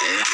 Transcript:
Deep.